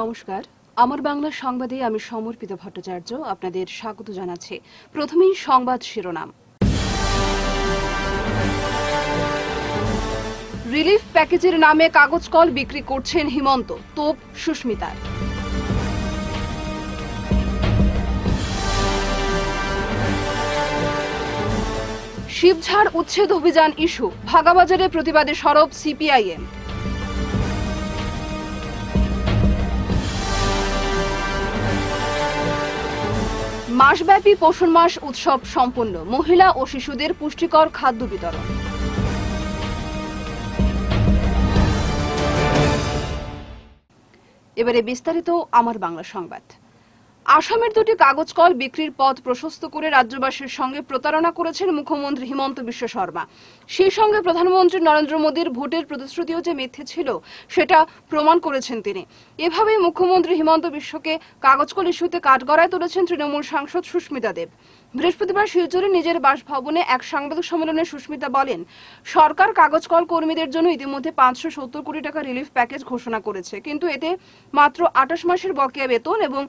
নমস্কার। আমার বাংলা সংবাদে আমি সমর্পিত ভট্টাচার্য আপনাদের স্বাগত জানাচ্ছি। প্রথমেই সংবাদ শিরোনাম। রিলিফ প্যাকেজের নামে কাগজ কল বিক্রি করছেন হিমন্ত, তোপ সুস্মিতার শিবঝাড় উচ্ছেদ অভিযান ইস্যু, ভাগাবাজারে প্রতিবাদে সরব সিপিআইএম। মাসব্যাপী পোষণ মাস উৎসব সম্পন্ন। মহিলা ও শিশুদের পুষ্টিকর খাদ্য বিতরণ। এবারে বিস্তারিত আমার বাংলা সংবাদ। আসামের দুটি কাগজ কল বিক্রির পথ প্রশস্ত করে রাজ্যবাসীর সঙ্গে প্রতারণা করেছেন মুখ্যমন্ত্রী হিমন্ত বিশ্ব শর্মা। সেই সঙ্গে প্রধানমন্ত্রী নরেন্দ্র মোদীর ভোটের প্রতিশ্রুতিও যে মিথ্যে ছিল, সেটা প্রমাণ করেছেন তিনি। এভাবেই মুখ্যমন্ত্রী হিমন্ত বিশ্বকে কাগজ কল ইস্যুতে কাঠগড়ায় তুলেছেন তৃণমূল সাংসদ সুস্মিতা দেব। বৃহস্পতিবার শিলচরে নিজের বাসভবনে এক সাংবাদিক সম্মেলনে সুস্মিতা বলেন, সরকার কাগজ কল কর্মীদের জন্য ইতিমধ্যে পাঁচশো সত্তর কোটি টাকা রিলিফ প্যাকেজ ঘোষণা করেছে। কিন্তু এতে মাত্র আঠাশ মাসের বকেয়া বেতন এবং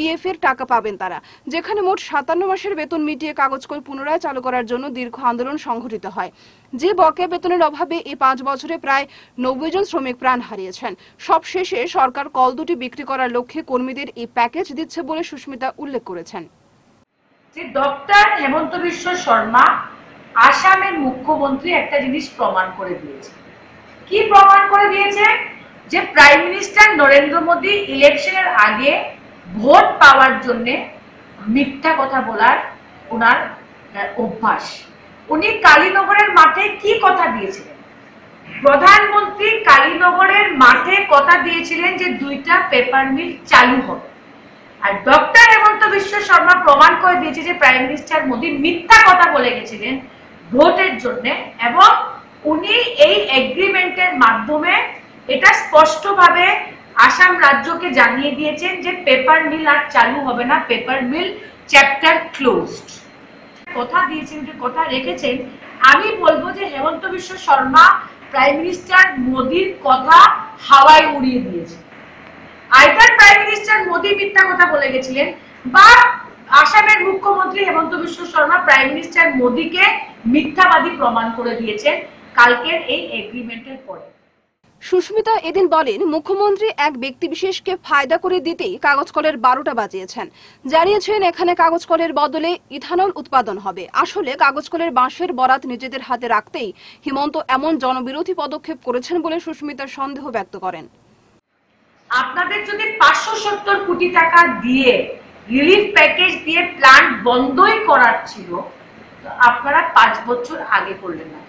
পিএফ এর টাকা পাবেন তারা, যেখানে মোট সাতান্ন মাসের বেতন মিটিয়ে কাগজ কল পুনরায় চালু করার জন্য দীর্ঘ আন্দোলন সংঘটিত হয়। যে বকেয়া বেতনের অভাবে এই পাঁচ বছরে প্রায় নব্বই জন শ্রমিক প্রাণ হারিয়েছেন। সব শেষে সরকার কল দুটি বিক্রি করার লক্ষ্যে কর্মীদের এই প্যাকেজ দিচ্ছে বলে সুস্মিতা উল্লেখ করেছেন। যে ডক্টর হেমন্ত বিশ্ব শর্মা আসামের মুখ্যমন্ত্রী একটা জিনিস প্রমাণ করে দিয়েছে। কি প্রমাণ করে দিয়েছে? যে প্রাইম মিনিস্টার নরেন্দ্র মোদী ইলেকশনের আগে ভোট পাওয়ার জন্য মিথ্যা কথা বলার ওনার অভ্যাস। উনি কালীনগরের মাঠে কি কথা দিয়েছিলেন? প্রধানমন্ত্রী কালীনগরের মাঠে কথা দিয়েছিলেন যে দুইটা পেপার মিল চালু হবে। আর ডক্টর হেমন্ত বিশ্ব শর্মা প্রমাণ করে দিয়েছে যে প্রাইম মিনিস্টার মোদী মিথ্যা কথা বলে গেছিলেন ভোটের জন্য এবং উনি এই এগ্রিমেন্টের মাধ্যমে এটা স্পষ্টভাবে আসাম রাজ্যকে জানিয়ে দিয়েছেন যে পেপার মিল আর চালু হবে না পেপার মিল চ্যাপ্টার ক্লোজড কথা দিয়েছেন যে, কথা রেখেছেন। আমি বলব যে হেমন্ত বিশ্ব শর্মা প্রাইম মিনিস্টার মোদীর কথা হাওয়ায় উড়িয়ে দিয়েছে। আইদার প্রাইম মিনিস্টার মোদী মিথ্যা কথা বলে গেছিলেন বা আসামের মুখ্যমন্ত্রী হেমন্ত বিশ্ব শর্মা প্রাইম মিনিস্টার মোদীকে মিথ্যাবাদী প্রমাণ করে দিয়েছেন কালকের এই এগ্রিমেন্টের পরে। সুস্মিতা এদিন বলেন, মুখ্যমন্ত্রী এক ব্যক্তি বিশেষকে ফায়দা করে দিতেই কাগজ কলের বারোটা বাজিয়েছেন। জানিয়েছেন, এখানে কাগজ কলের বদলে ইথানল উৎপাদন হবে। আসলে কাগজ কলের বাঁশের বরাত নিজেদের হাতে রাখতেই হিমন্ত এমন জনবিরোধী পদক্ষেপ করেছেন বলে সুস্মিতা সন্দেহ ব্যক্ত করেন। আপনাদের যদি পাঁচশো সত্তর কোটি টাকা দিয়ে রিলিফ প্যাকেজ দিয়ে প্ল্যান্ট বন্ধই করার ছিল আপনারা পাঁচ বছর আগে করলেন না।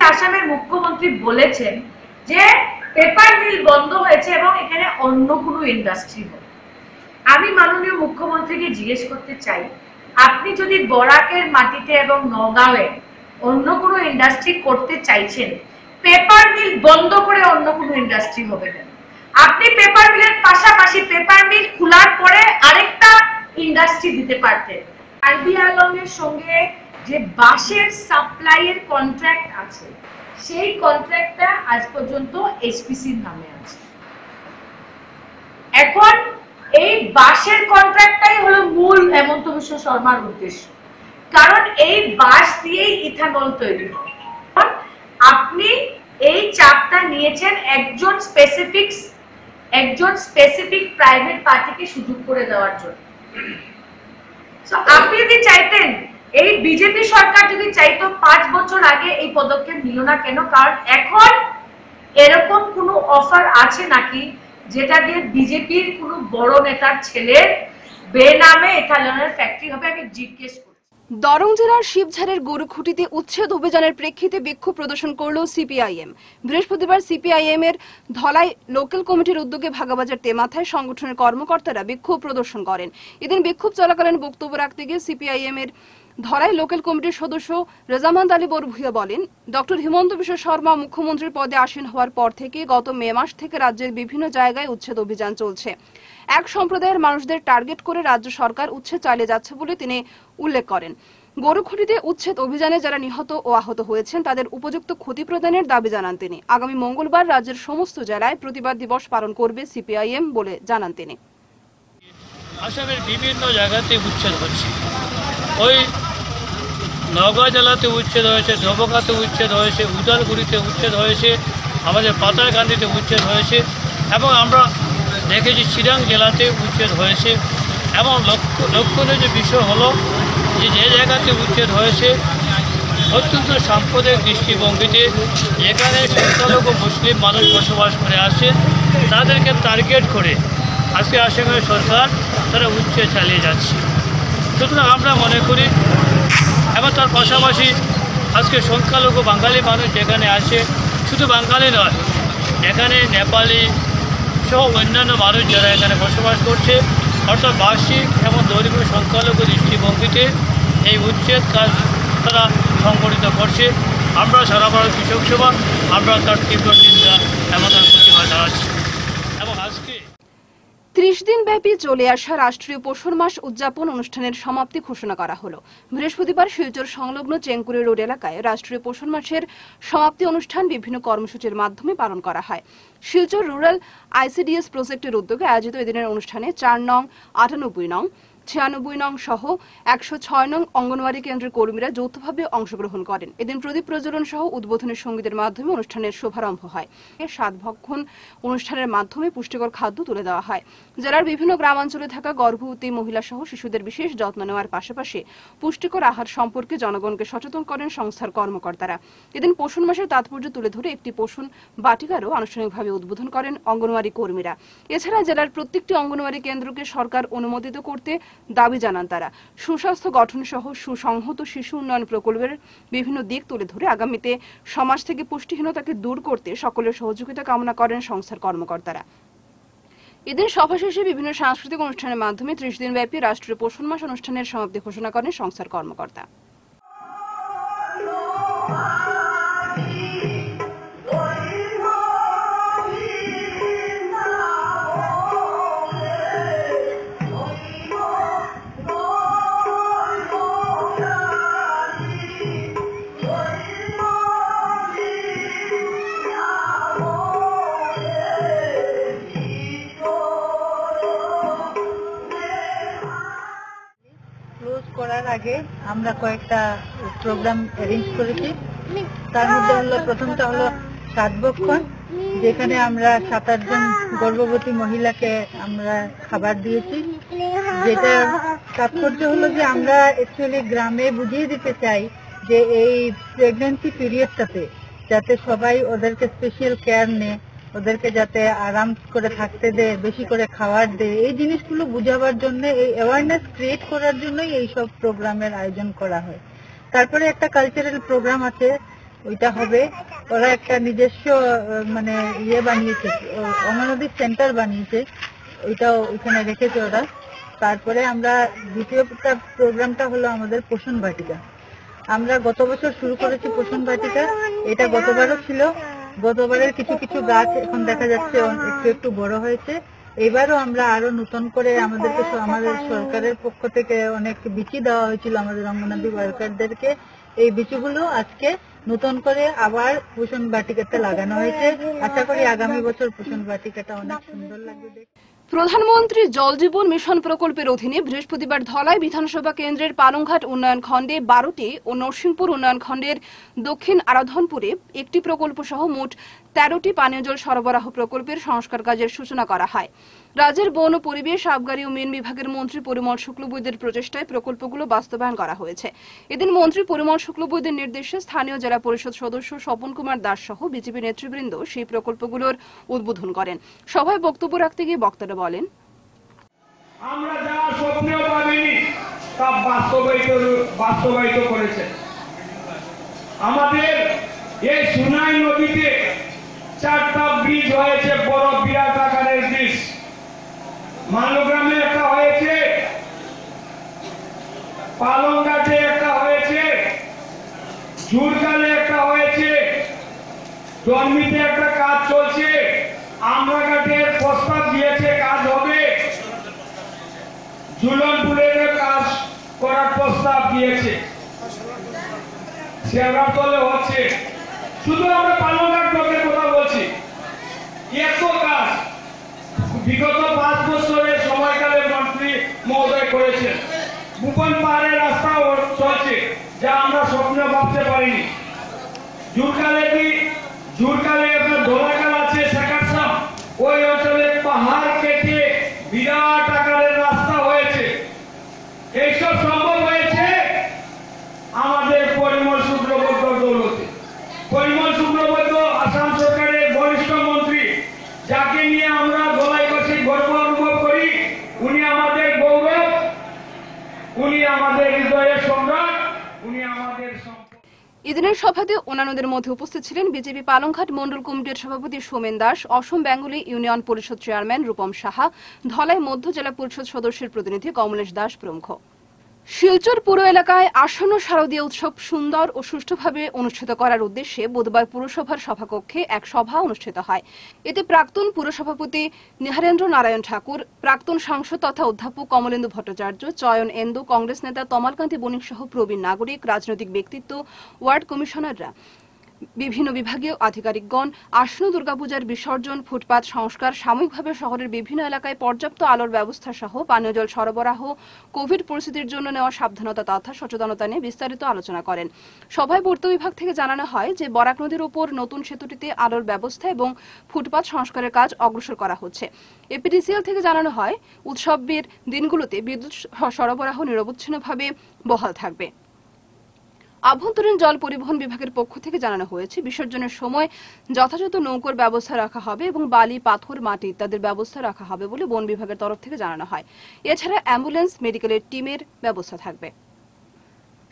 আসামের মুখ্যমন্ত্রী বলেছেন যে পেপার মিল বন্ধ হয়েছে এবং এখানে অন্য কোনো ইন্ডাস্ট্রি হবে আমি মাননীয় মুখ্যমন্ত্রীকে জিজ্ঞেস করতে চাই, আপনি যদি বরাকের মাটিতে এবং নগাঁওয়ে অন্য কোনো ইন্ডাস্ট্রি করতে চাইছেন, পেপার মিল বন্ধ করে অন্য কোনো ইন্ডাস্ট্রি হবে কেন আপনি পেপার মিলের পাশাপাশি পেপার মিল খোলার পরে আরেকটা ইন্ডাস্ট্রি দিতে পারতেন। আরবি আলমের সঙ্গে যে বাঁশের সাপ্লাইয়ের কন্ট্রাক্ট আছে সেই কন্ট্রাক্টটা আজ পর্যন্ত এইচপিসির নামে আছে। এখন এই বাঁশের কন্ট্রাক্টটাই হলো মূল হেমন্ত বিশ্ব শর্মার উদ্দেশ্য। কারণ এই বাঁশ দিয়েই ইথানল তৈরি হয়। আপনি এই চাপটা নিয়েছেন একজন স্পেসিফিক একজন স্পেসিফিক প্রাইভেট পার্টিকে সুযোগ করে দেওয়ার জন্য। আপনি যদি চাইতেন এই বিজেপি সরকার যদি চাইতো পাঁচ বছর আগে এই পদক্ষেপ নিল না কেন? কারণ এখন এরকম কোনো অফার আছে নাকি যেটা দিয়ে বিজেপির কোনো বড় নেতার ছেলের বেনামে এথালনের ফ্যাক্টরি হবে? আমি জিজ্ঞেস দরং জেলার শিবঝাড়ের গরুখুটিতে উচ্ছেদ অভিযানের প্রেক্ষিতে বিক্ষোভ প্রদর্শন করল সিপিআইএম। বৃহস্পতিবার সিপিআইএম এর ধলাই লোকাল কমিটির উদ্যোগে ভাগাবাজার তেমাথায় সংগঠনের কর্মকর্তারা বিক্ষোভ প্রদর্শন করেন। এদিন বিক্ষোভ চলাকালীন বক্তব্য রাখতে গিয়ে সিপিআইএম এর ধলাই লোকাল কমিটির সদস্য রেজামান্দ আলী বরভুইয়া বলেন, ডক্টর হিমন্ত বিশ্ব শর্মা মুখ্যমন্ত্রীর পদে আসীন হওয়ার পর থেকে গত মে মাস থেকে রাজ্যের বিভিন্ন জায়গায় উচ্ছেদ অভিযান চলছে। এক সম্প্রদায়ের মানুষদের টার্গেট করে রাজ্য সরকার উচ্ছেদ চালিয়ে যাচ্ছে বলে তিনি উল্লেখ করেন। গরুখুটিতে উচ্ছেদ অভিযানে যারা নিহত ও আহত হয়েছেন, তাদের উপযুক্ত ক্ষতি প্রদানের দাবি জানান তিনি। আগামী মঙ্গলবার রাজ্যের সমস্ত জেলায় প্রতিবাদ দিবস পালন করবে সিপিআইএম বলে জানান তিনি। আসামের বিভিন্ন জায়গাতে উচ্ছেদ হচ্ছে। ওই নওগাঁ জেলাতে উচ্ছেদ হয়েছে ধবকাতে উচ্ছেদ হয়েছে, উদালগুড়িতে উচ্ছেদ হয়েছে, আমাদের পাতারকান্দিতে উচ্ছেদ হয়েছে এবং আমরা দেখেছি চিরাং জেলাতে উচ্ছেদ হয়েছে এবং লক্ষ্য লক্ষণীয় যে বিষয় হলো যে যে জায়গাতে উচ্ছেদ হয়েছে, অত্যন্ত সাম্প্রদায়িক দৃষ্টিভঙ্গিতে যেখানে সংখ্যালঘু মুসলিম মানুষ বসবাস করে আসছে তাদেরকে টার্গেট করে আজকে আসামের সরকার তারা উচ্ছেদ চালিয়ে যাচ্ছে। সুতরাং আমরা মনে করি এবং তার পাশাপাশি আজকে সংখ্যালঘু বাঙালি মানুষ যেখানে আছে শুধু বাঙালি নয়, এখানে নেপালি সহ অন্যান্য মানুষ যারা এখানে বসবাস করছে, অর্থাৎ বার্ষিক এবং ধর্মীয় সংখ্যালঘু দৃষ্টিভঙ্গিতে এই উচ্ছেদ কাজ তারা সংগঠিত করছে। আমরা সারা ভারত কৃষক সভা, আমরা তার তীব্র চিন্তা এবং তার প্রতিবাদ জানাচ্ছি। ত্রিশ দিন ব্যাপী চলে আসা রাষ্ট্রীয় পোষণ মাস উদযাপন অনুষ্ঠানের সমাপ্তি ঘোষণা করা হলো। বৃহস্পতিবার শিলচর সংলগ্ন চেঙ্কুরি রোড এলাকায় রাষ্ট্রীয় পোষণ মাসের সমাপ্তি অনুষ্ঠান বিভিন্ন কর্মসূচির মাধ্যমে পালন করা হয়। শিলচর রুরাল আইসিডিএস প্রজেক্টের উদ্যোগে আয়োজিত এদিনের অনুষ্ঠানে চার নং, আটানব্বই নং ছিয়ানব্বই নং সহ একশো ছয় নং অঙ্গনওয়াড়ি কেন্দ্রের কর্মীরা যৌথভাবে অংশগ্রহণ করেন। এদিন প্রদীপ প্রজ্বলন সহ উদ্বোধনের সঙ্গীতের মাধ্যমে অনুষ্ঠানের শুভারম্ভ হয়। সাত ভক্ষণ অনুষ্ঠানের মাধ্যমে পুষ্টিকর খাদ্য তুলে দেওয়া হয়। জেলার বিভিন্ন গ্রামাঞ্চলে থাকা গর্ভবতী মহিলা সহ শিশুদের বিশেষ যত্ন নেওয়ার পাশাপাশি পুষ্টিকর আহার সম্পর্কে জনগণকে সচেতন করেন সংস্থার কর্মকর্তারা। এদিন পোষণ মাসের তাৎপর্য তুলে ধরে একটি পোষণ বাটিকারও আনুষ্ঠানিকভাবে উদ্বোধন করেন অঙ্গনওয়াড়ি কর্মীরা। এছাড়া জেলার প্রত্যেকটি অঙ্গনওয়াড়ি কেন্দ্রকে সরকার অনুমোদিত করতে দাবি জানান তারা। সুস্বাস্থ্য গঠন সহ সুসংহত শিশু উন্নয়ন প্রকল্পের বিভিন্ন দিক তুলে ধরে আগামীতে সমাজ থেকে পুষ্টিহীনতাকে দূর করতে সকলের সহযোগিতা কামনা করেন সংস্থার কর্মকর্তারা। এদিন সভা শেষে বিভিন্ন সাংস্কৃতিক অনুষ্ঠানের মাধ্যমে ত্রিশ দিনব্যাপী রাষ্ট্রীয় পোষণ মাস অনুষ্ঠানের সমাপ্তি ঘোষণা করেন সংস্থার কর্মকর্তা। আগে আমরা কয়েকটা প্রোগ্রাম অ্যারেঞ্জ করেছি। তার মধ্যে হলো প্রথমটা হলো সাতবক্ষণ, যেখানে আমরা সাত আটজন গর্ভবতী মহিলাকে আমরা খাবার দিয়েছি। যেটা তাৎপর্য হলো যে আমরা অ্যাকচুয়ালি গ্রামে বুঝিয়ে দিতে চাই যে এই প্রেগনেন্সি পিরিয়ডটাতে যাতে সবাই ওদেরকে স্পেশাল কেয়ার নেয়। ওদেরকে যাতে আরাম করে থাকতে দেয় বেশি করে খাবার দেয় এই জিনিসগুলো বুঝাবার জন্য, এই অ্যাওয়ারনেস ক্রিয়েট করার জন্যই এই সব প্রোগ্রামের আয়োজন করা হয়। তারপরে একটা কালচারাল প্রোগ্রাম আছে, ওইটা হবে, ওরা একটা নিজস্ব মানে ইয়ে বানিয়েছে অঙ্গনদী সেন্টার বানিয়েছে, ওইটাও ওইখানে রেখেছে ওরা। তারপরে আমরা দ্বিতীয় প্রোগ্রামটা হলো আমাদের পোষণ বাটিকা। আমরা গত বছর শুরু করেছি পোষণ বাটিকা, এটা গতবারও ছিল গতবারের কিছু কিছু গাছ এখন দেখা যাচ্ছে একটু একটু বড় হয়েছে। এবারও আমরা আরও নতুন করে আমাদেরকে আমাদের সরকারের পক্ষ থেকে অনেক বিচি দেওয়া হয়েছিল আমাদের অঙ্গনাদি ওয়ার্কারদেরকে। এই বিচিগুলো আজকে নতুন করে আবার পোষণ বাটিকাতে লাগানো হয়েছে। আশা করি আগামী বছর পোষণ বাটিকাটা অনেক সুন্দর লাগবে প্রধানমন্ত্রী জল জীবন মিশন প্রকল্পের অধীনে বৃহস্পতিবার ধলাই বিধানসভা কেন্দ্রের পালংঘাট উন্নয়ন খণ্ডে বারোটি ও নরসিংপুর উন্নয়ন খণ্ডের দক্ষিণ আরাধনপুরে একটি প্রকল্প সহ মোট তেরোটি পানীয় জল সরবরাহ প্রকল্পের সংস্কার কাজের সূচনা করা হয়। রাজ্যের বন ও পরিবেশ আবগারি ও মেন বিভাগের মন্ত্রী পরিমল শুক্লবৈদ্যের প্রচেষ্টায় প্রকল্পগুলো বাস্তবায়ন করা হয়েছে। এদিন মন্ত্রী পরিমল শুক্লবৈদ্যের নির্দেশে স্থানীয় জেলা পরিষদ সদস্য স্বপন কুমার দাস সহ বিজেপি নেতৃবৃন্দ সেই প্রকল্পগুলোর উদ্বোধন করেন। সভায় বক্তব্য রাখতে গিয়ে বক্তারা বলেন, আমরা যা তা বাস্তবায়িত বাস্তবায়িত করেছে। আমাদের এই সুনাই নদীতে চারটা ব্রিজ হয়েছে, বড় বিরাট আকারের ব্রিজ মালগ্রামে একটা হয়েছে, পালংঘাটে একটা হয়েছে ঝুরকালে একটা হয়েছে। জন্মিতে একটা কাজ চলছে আমরা আমরাঘাটের প্রস্তাব দিয়েছে, কাজ হবে। ঝুলনপুরের কাজ করার প্রস্তাব দিয়েছে। হচ্ছে। শুধু আমরা ব্লকের কথা বলছি এত কাজ বিগত পাঁচ বছরের সময়কালে মন্ত্রী মহোদয় করেছেন। ভূপন পাহাড়ের রাস্তা চলছে, যা আমরা স্বপ্নে ভাবতে পারিনি। জুরকালে জুরকালে আপনার ধোলাকাল আছে শেখারসাম ওই অঞ্চলে পাহাড় কেটে বিরাট আকারের রাস্তা হয়েছে এইসব সম্ভব হয়েছে আমাদের পরিমল শুক্রবৈদ্য দৌলতে পরিমল শুক্রবৈদ্য আসাম সরকারের বরিষ্ঠ মন্ত্রী যাকে নিয়ে আমরা গলায় কাছে গর্ব অনুভব করি উনি আমাদের গৌরব উনি আমাদের হৃদয়ের সম্রাট উনি আমাদের সম্পদ এদিনের সভাতে অন্যান্যদের মধ্যে উপস্থিত ছিলেন বিজেপি পালংঘাট মন্ডল কমিটির সভাপতি Somen Das, Assam Bengali union Parishad chairman Rupam Saha, Dhalai মধ্য জেলা পরিষদ সদস্যের প্রতিনিধি কমলেশ দাস প্রমুখ। শিলচর পুর এলাকায় আসন্ন শারদীয় উৎসব সুন্দর ও সুষ্ঠুভাবে অনুষ্ঠিত করার উদ্দেশ্যে বুধবার পুরসভার সভাকক্ষে এক সভা অনুষ্ঠিত হয়। এতে প্রাক্তন পুরসভাপতি নিহারেন্দ্র নারায়ণ ঠাকুর, প্রাক্তন সাংসদ তথা অধ্যাপক কমলেন্দু ভট্টাচার্য, চয়ন এন্দু, কংগ্রেস নেতা তমালকান্তি বণিক সহ প্রবীণ নাগরিক, রাজনৈতিক ব্যক্তিত্ব, ওয়ার্ড কমিশনাররা। বিভিন্ন বিভাগীয় আধিকারিকগণ আসন্ন দুর্গাপূজার বিসর্জন, ফুটপাত সংস্কার, সাময়িকভাবে শহরের বিভিন্ন এলাকায় পর্যাপ্ত আলোর ব্যবস্থা সহ পানীয় জল সরবরাহ, কোভিড পরিস্থিতির জন্য নেওয়া সাবধানতা তথা সচেতনতা নিয়ে বিস্তারিত আলোচনা করেন। সভায় পূর্ত বিভাগ থেকে জানানো হয় যে, বরাক নদীর উপর নতুন সেতুটিতে আলোর ব্যবস্থা এবং ফুটপাত সংস্কারের কাজ অগ্রসর করা হচ্ছে। এপিডিসিএল থেকে জানানো হয় উৎসবের দিনগুলোতে বিদ্যুৎ সরবরাহ নিরবচ্ছিন্নভাবে বহাল থাকবে। আভ্যন্তরীণ জল পরিবহন বিভাগের পক্ষ থেকে জানানো হয়েছে, বিসর্জনের সময় যথাযথ নৌকোর ব্যবস্থা রাখা হবে এবং বালি, পাথর, মাটি ইত্যাদির ব্যবস্থা রাখা হবে বলে বন বিভাগের তরফ থেকে জানানো হয়। এছাড়া অ্যাম্বুলেন্স, মেডিকেলের টিমের ব্যবস্থা থাকবে।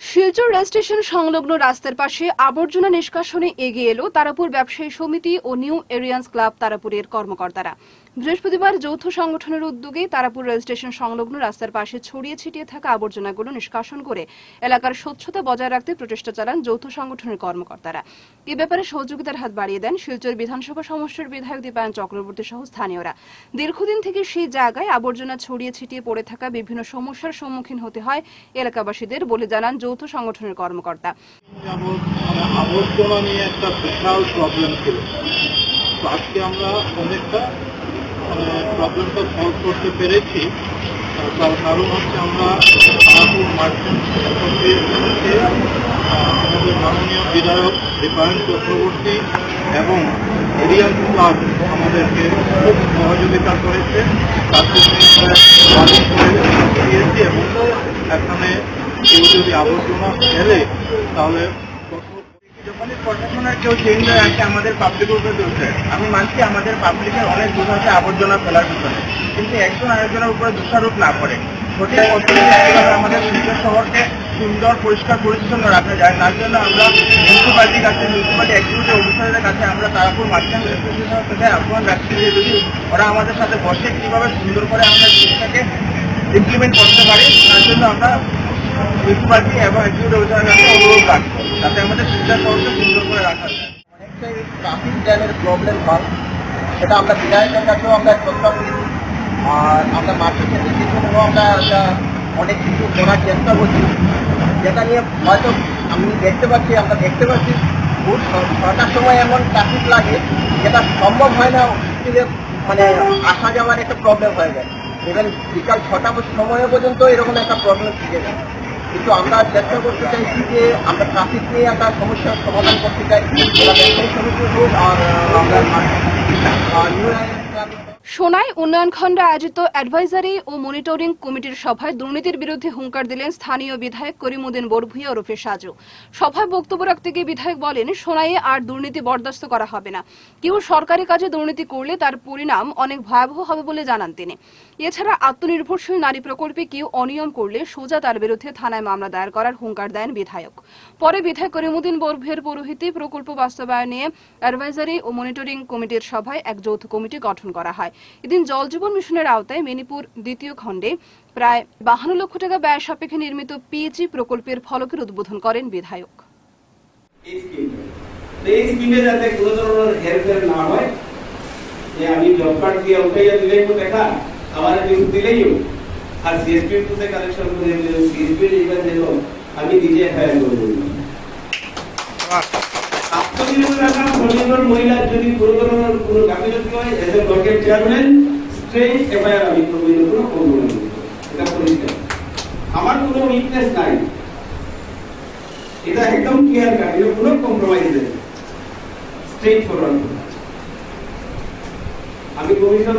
শিলচর রেল স্টেশন সংলগ্ন রাস্তার পাশে আবর্জনা নিষ্কাশনে এগিয়ে এলো তারাপুর ব্যবসায়ী সমিতি ও নিউ এরিয়ান্স ক্লাব তারাপুরের কর্মকর্তারা। বৃহস্পতিবার যৌথ সংগঠনের উদ্যোগে তারাপুর রেল স্টেশন সংলগ্ন রাস্তার পাশে ছড়িয়ে ছিটিয়ে থাকা আবর্জনাগুলো নিষ্কাশন করে এলাকার স্বচ্ছতা বজায় রাখতে প্রচেষ্টা চালান যৌথ সংগঠনের কর্মকর্তারা। এ ব্যাপারে সহযোগিতার হাত বাড়িয়ে দেন শিলচর বিধানসভা সমষ্টির বিধায়ক দীপায়ন চক্রবর্তী সহ স্থানীয়রা। দীর্ঘদিন থেকে সেই জায়গায় আবর্জনা ছড়িয়ে ছিটিয়ে পড়ে থাকা বিভিন্ন সমস্যার সম্মুখীন হতে হয় এলাকাবাসীদের বলে জানান যৌথ সংগঠনের কর্মকর্তা। আবর্জনা নিয়ে একটা বিশাল প্রবলেম ছিল। আজকে আমরা অনেকটা প্রবলেমটা সলভ করতে পেরেছি। তার কারণ হচ্ছে আমরা আমাদের মাননীয় বিধায়ক দীপায়ন চক্রবর্তী এবং এরিয়াল ক্লাব আমাদেরকে খুব সহযোগিতা করেছে। এবং এখানে কেউ যদি আবর্জনা ফেলে, তাহলে যখনই প্রশাসনের কেউ চেঞ্জ আসে আমাদের পাবলিকের উপরে দোষ আমি মানছি আমাদের পাবলিকের অনেক দোষ আবর্জনা ফেলার পিছনে। কিন্তু একজন আরেকজনের উপরে দোষারোপ না করে। সঠিক পদ্ধতিতে আমাদের শিল্পের শহরকে সুন্দর, পরিষ্কার, পরিচ্ছন্ন রাখা যায়। তার জন্য আমরা মিউনিসিপালিটির কাছে মিউনিসিপালিটি এক্সিকিউটিভ অফিসারের কাছে আমরা তারাপুর মার্চেন্ট অ্যাসোসিয়েশনের সাথে আহ্বান রাখছি যে যদি ওরা আমাদের সাথে বসে কীভাবে সুন্দর করে আমরা জিনিসটাকে ইমপ্লিমেন্ট করতে পারি, তার জন্য আমরা মিউনিসিপালিটি এবং এক্সিকিউটিভ অফিসারের কাছে অনুরোধ রাখব যাতে আমাদের শিক্ষা শহরকে সুন্দর করে রাখা যায়। অনেকটাই ট্রাফিক জ্যামের প্রবলেম হয়। সেটা আমরা বিধায়কের কাছেও আমরা প্রস্তাব দিয়েছি আর আমরা মাঠের ক্ষেত্রে কিছুও আমরা একটা অনেক কিছু করার চেষ্টা করছি। যেটা নিয়ে হয়তো আমি দেখতে পাচ্ছি, আমরা দেখতে পাচ্ছি, ভোর ছটার সময় এমন ট্রাফিক লাগে, যেটা সম্ভব হয় না মানে আসা যাওয়ার একটা প্রবলেম হয়ে যায়। ইভেন বিকাল ছটা সময় পর্যন্ত এরকম একটা প্রবলেম থেকে যায়। কিন্তু আমরা চেষ্টা করতে চাইছি যে আমরা ট্রাফিক নিয়ে একটা সমস্যার সমাধান করতে চাই। সেটা ব্যবসায়ী সমিতি হোক আর আমরা আর নিউ ক্লাবের সোনাই উন্নয়ন খণ্ডে আয়োজিত অ্যাডভাইজারি ও মনিটরিং কমিটির সভায় দুর্নীতির বিরুদ্ধে হুঙ্কার দিলেন স্থানীয় বিধায়ক করিমুদ্দিন বরভুইয়া ওরফে সাজু। সভায় বক্তব্য রাখতে গিয়ে বিধায়ক বলেন, সোনাইয়ে আর দুর্নীতি বরদাস্ত করা হবে না। কেউ সরকারি কাজে দুর্নীতি করলে তার পরিণাম অনেক ভয়াবহ হবে বলে জানান তিনি। এছাড়া আত্মনির্ভরশীল নারী প্রকল্পে কেউ অনিয়ম করলে সোজা তার বিরুদ্ধে থানায় মামলা দায়ের করার হুঙ্কার দেন বিধায়ক। পরে বিধায়ক করিমুদ্দিন বরভুইয়ের পৌরোহিত্যে প্রকল্প বাস্তবায়ন অ্যাডভাইজারি ও মনিটরিং কমিটির সভায় এক যৌথ কমিটি গঠন করা হয়। এদিন জল জীবন মিশনের আওতায় মেনিপুর দ্বিতীয় খণ্ডে প্রায় বাহান্ন লক্ষ টাকা ব্যয় সাপেক্ষে নির্মিত পিএইচি প্রকল্পের ফলকের উদ্বোধন করেন বিধায়ক। যাতে কোনো ধরনের হেরফের না হয় আমি জব কার্ড দিয়ে উঠাইয়া দিলেই তো দেখা আমার নিউজ দিলেই আর সিএসপি তে কালেকশন করে দিলে সিএসপি এইবার দিল আমি নিজে এফআইআর করে দিলাম আত্মনির্ভর স্বনির্ভর মহিলার যদি কোনো ধরনের কোনো গাফিলতি হয় এজ এ ব্লকের চেয়ারম্যান স্ট্রেট এফআইআর আমি করব কোনো কম্প্রোমাইজ নেই। এটা পরিষ্কার আমার কোনো উইকনেস নাই এটা একদম ক্লিয়ার কাট এটা কোনো কম্প্রোমাইজ নেই স্ট্রেট ফরওয়ার্ড আমি কমিশন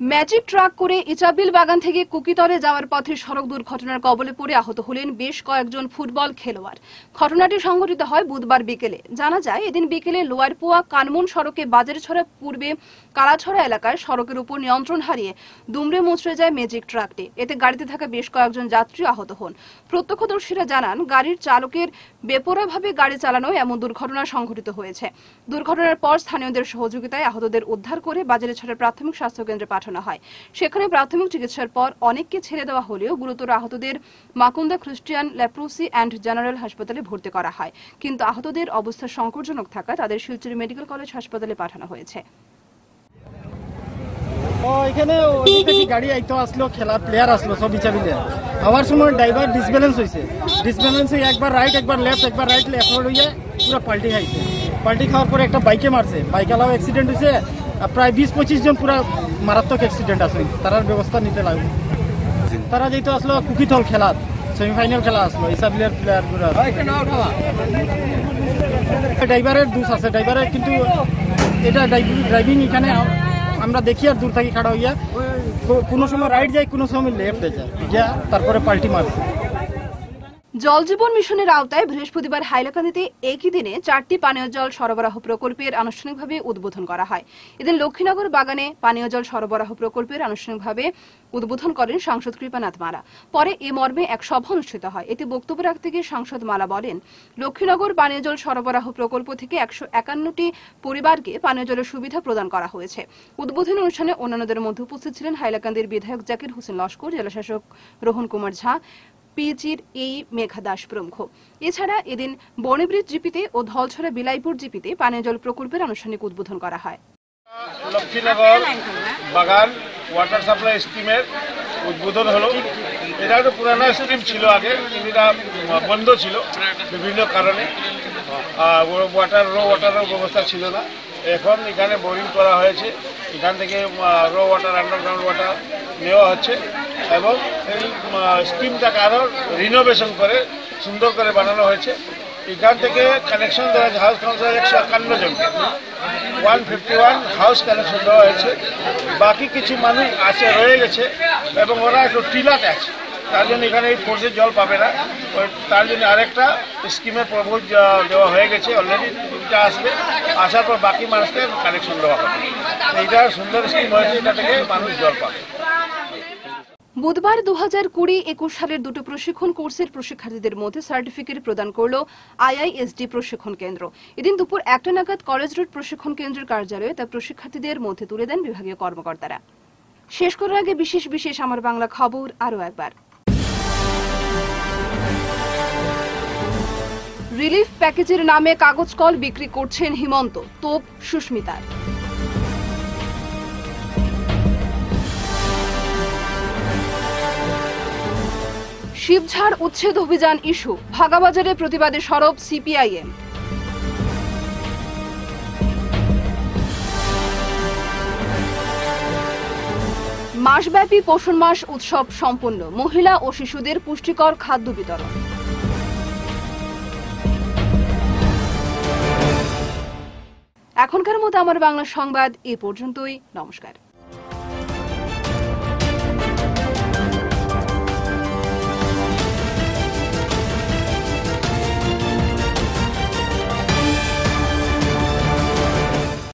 ম্যাজিক ট্রাক করে ইচাবিল বাগান থেকে কুকিতলে যাওয়ার পথে সড়ক দুর্ঘটনার কবলে পড়ে আহত হলেন বেশ কয়েকজন ফুটবল খেলোয়াড়। ঘটনাটি সংঘটিত হয় বুধবার বিকেলে। জানা যায়, এদিন বিকেলে লোয়ারপুয়া কানমুন সড়কে বাজারছড়া পূর্বে কালাছড়া এলাকায় সড়কের উপর নিয়ন্ত্রণ হারিয়ে দুমড়ে মুচড়ে যায় ম্যাজিক ট্রাকটি। এতে গাড়িতে থাকা বেশ কয়েকজন যাত্রী আহত হন। প্রত্যক্ষদর্শীরা জানান, গাড়ির চালকের বেপরোয়াভাবে গাড়ি চালানো এমন দুর্ঘটনা সংঘটিত হয়েছে। দুর্ঘটনার পর স্থানীয়দের সহযোগিতায় আহতদের উদ্ধার করে বাজারেছড়ার প্রাথমিক স্বাস্থ্য কেন্দ্রে পাঠানো হয়। সেখানে প্রাথমিক চিকিৎসার পর অনেককে ছেড়ে দেওয়া হলেও গুরুতর আহতদের Makunda Christian leprosy and general হাসপাতালে ভর্তি করা হয়। কিন্তু আহতদের অবস্থা সংকটজনক থাকায় তাদের শিলচর মেডিকেল কলেজ হাসপাতালে পাঠানো হয়েছে। এখানে গাড়ি আইতো আসলো, খেলা প্লেয়ার আসলো, সব সময় ড্রাইভার ডিসব্যালেন্স হয়েছে ডিসব্যালেন্স হয়ে একবার রাইট একবার লেফট একবার রাইট লেফট হয়ে পুরো পাল্টি খাইছে। পাল্টি খাওয়ার পরে একটা বাইকে মারছে। বাইক আলাও অ্যাক্সিডেন্ট হয়েছে প্রায় বিশ পঁচিশ জন পুরা মারাত্মক অ্যাক্সিডেন্ট আছে। তারার ব্যবস্থা নিতে লাগবে। তারা যেহেতু আসলো, কুকিথল খেলা সেমিফাইনাল খেলা আসলো ইসাবিলের প্লেয়ারগুলো ড্রাইভারের দোষ আছে। ড্রাইভারের কিন্তু এটা ড্রাইভিং এখানে আমরা দেখি আর দূর থেকে খাড়া হইয়া। কোনো সময় রাইট যায়, কোনো সময় লেফটে যায়। যা তারপরে পাল্টি মারছে। জল জীবন মিশনের আওতায় বৃহস্পতিবার হাইলাকান্দিতে একই দিনে চারটি পানীয় জল সরবরাহ প্রকল্পের আনুষ্ঠানিকভাবে উদ্বোধন করা হয়। এদিন লক্ষ্মীনগর বাগানে পানীয় জল সরবরাহ প্রকল্পের আনুষ্ঠানিকভাবে উদ্বোধন করেন সাংসদ কৃপানাথ মালা পরে এ মর্মে এক সভা অনুষ্ঠিত হয়। এতে বক্তব্য রাখতে গিয়ে সাংসদ মালা বলেন, লক্ষ্মীনগর পানীয় জল সরবরাহ প্রকল্প থেকে একশো একান্নটি পরিবারকে পানীয় জলের সুবিধা প্রদান করা হয়েছে। উদ্বোধন অনুষ্ঠানে অন্যান্যদের মধ্যে উপস্থিত ছিলেন হাইলাকান্দির বিধায়ক জাকির হোসেন লস্কর, জেলাশাসক রোহন কুমার ঝা পিএচির এই মেঘা দাস প্রমুখ। এছাড়া এদিন বর্ণিব্রিজ জিপিতে ও ধলছড়া বিলাইপুর জিপিতে পানীয় জল প্রকল্পের আনুষ্ঠানিক উদ্বোধন করা হয়। লক্ষ্মীনগর, বাগান ওয়াটার সাপ্লাই স্কিমের উদ্বোধন হলো। এটা একটা পুরানো স্কিম ছিল আগে, এটা বন্ধ ছিল বিভিন্ন কারণে। ওয়াটার রো ওয়াটারের ব্যবস্থা ছিল না। এখন এখানে বোরিং করা হয়েছে। এখান থেকে রো ওয়াটার আন্ডারগ্রাউন্ড ওয়াটার নেওয়া হচ্ছে। এবং এই স্কিমটাকে আরও রিনোভেশন করে, সুন্দর করে বানানো হয়েছে। এখান থেকে কানেকশন দেওয়া হয়েছে হাউস কাউন্সিলর একশো একান্ন জনকে। One fifty one house connection দেওয়া হয়েছে। বাকি কিছু মানুষ আছে, রয়ে গেছে, এবং ওরা একটু টিলাতে আছে। তার জন্য এখানে এই ফোর্সের জল পাবে না। তার জন্য আরেকটা স্কিমের প্রপোজ দেওয়া হয়ে গেছে অলরেডি এটা আসবে। আসার পর বাকি মানুষকে কানেকশন দেওয়া হবে। এইটা সুন্দর স্কিম হয়েছে, এটা থেকে মানুষ জল পাবে। বুধবার দু হাজার কুড়ি একুশ সালের দুটো প্রশিক্ষণ কোর্সের প্রশিক্ষার্থীদের মধ্যে সার্টিফিকেট প্রদান করল আইআইএসডি প্রশিক্ষণ কেন্দ্র। এদিন দুপুর একটা নাগাদ কলেজ রোড প্রশিক্ষণ কেন্দ্রের কার্যালয়ে তা প্রশিক্ষার্থীদের মধ্যে তুলে দেন বিভাগীয় কর্মকর্তারা। শেষ করার আগে বিশেষ বিশেষ আমার বাংলা খবর আরও একবার। রিলিফ প্যাকেজের নামে কাগজ কল বিক্রি করছেন হিমন্ত, তোপ সুস্মিতার। শিবঝাড় উচ্ছেদ অভিযান ইস্যু। ভাগাবাজারে প্রতিবাদে সরব সিপিআইএম। মাসব্যাপী পোষণ মাস উৎসব সম্পন্ন মহিলা ও শিশুদের পুষ্টিকর খাদ্য বিতরণ। এখনকার মতো আমার বাংলা সংবাদ এ পর্যন্তই। নমস্কার।